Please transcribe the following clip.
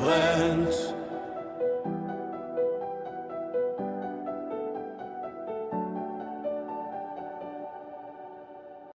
went.